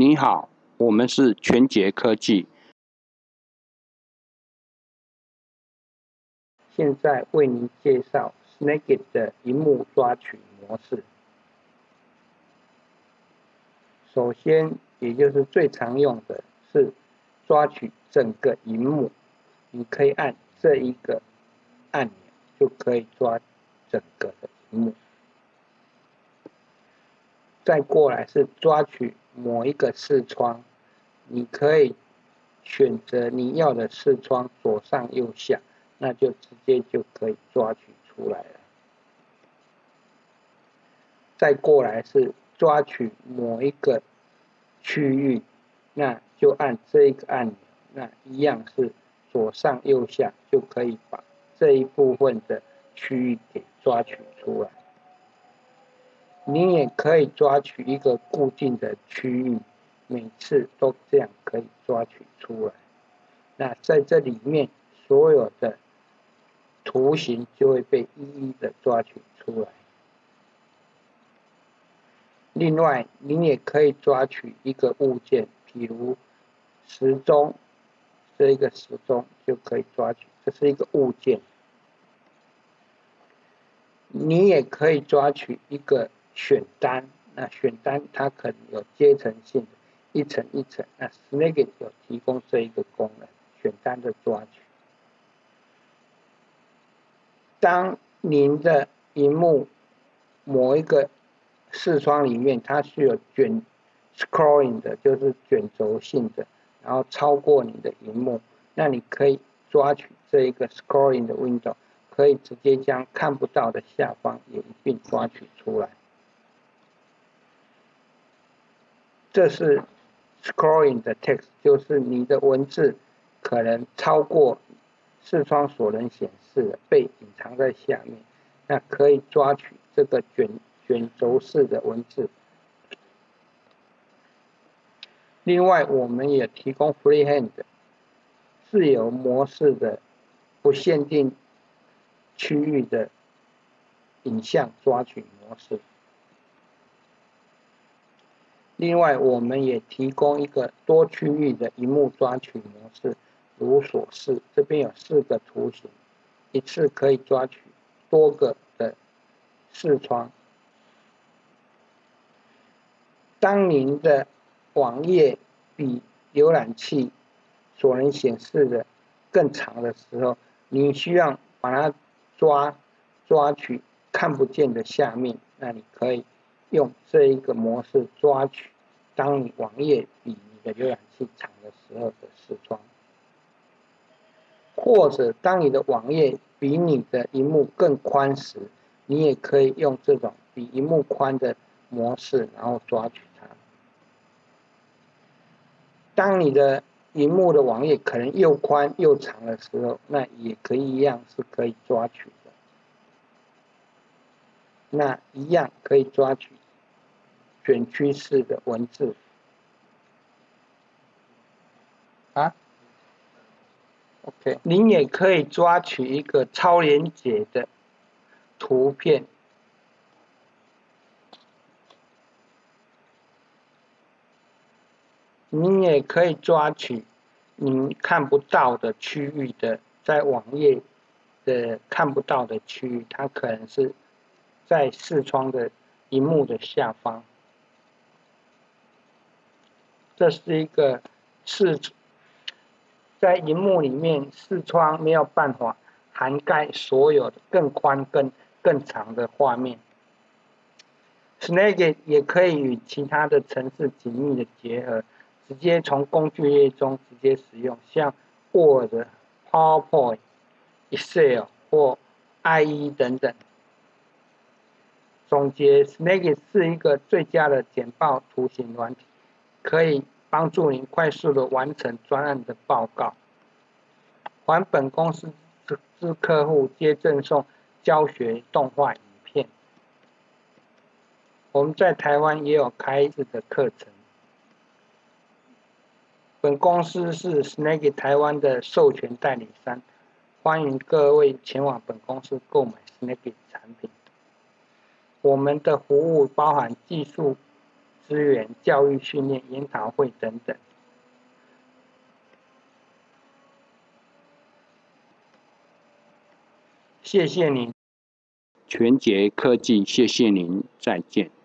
你好，我们是全捷科技。现在为您介绍 Snagit 的荧幕抓取模式。首先，也就是最常用的是抓取整个荧幕，你可以按这一个按钮就可以抓整个的荧幕。再过来是抓取某一个视窗，你可以选择你要的视窗左上右下，那就直接就可以抓取出来了。再过来是抓取某一个区域，那就按这个按钮，那一样是左上右下就可以把这一部分的区域给抓取出来。你也可以抓取一个固定的区域，每次都这样可以抓取出来。那在这里面，所有的图形就会被一一的抓取出来。另外，你也可以抓取一个物件，比如时钟，这一个时钟就可以抓取，这是一个物件。你也可以抓取一个。选单，那选单它可能有阶层性的，一层一层。那 Snagit 有提供这一个功能，选单的抓取。当您的荧幕某一个视窗里面，它是有卷 scrolling 的，就是卷轴性的，然后超过你的荧幕，那你可以抓取这一个 scrolling 的 window，可以直接将看不到的下方也一并抓取出来。这是 scrolling 的 text，就是你的文字可能超过视窗所能显示的，被隐藏在下面。那可以抓取这个卷卷轴式的文字。另外，我们也提供 freehand 自由模式的不限定区域的影像抓取模式。另外，我们也提供一个多区域的荧幕抓取模式，如所示。这边有四个图形，一次可以抓取多个的视窗。当您的网页比浏览器所能显示的更长的时候，你需要把它抓抓取看不见的下面，那你可以。用这一个模式抓取，当你网页比你的浏览器长的时候的视窗，或者当你的网页比你的荧幕更宽时，你也可以用这种比荧幕宽的模式，然后抓取它。当你的荧幕的网页可能又宽又长的时候，那也可以一样是可以抓取的。那一样可以抓取。卷曲式的文字啊，OK，您也可以抓取一个超连接的图片，您也可以抓取您看不到的区域的，在网页的看不到的区域，它可能是在视窗的荧幕的下方。这是一个视，在荧幕里面视窗没有办法涵盖所有的更宽、更更长的画面。Snagit 也可以与其他的城市紧密的结合，直接从工具页中直接使用，像 Word、PowerPoint、Excel 或 IE 等等。总结，Snagit 是一个最佳的简报图形软体。可以帮助您快速的完成专案的报告。还本公司之客户皆赠送教学动画影片。我们在台湾也有开设的课程。本公司是 Snagit 台湾的授权代理商，欢迎各位前往本公司购买 Snagit 产品。我们的服务包含技术。资源、教育训练、研讨会等等。谢谢您，全杰科技，谢谢您，再见。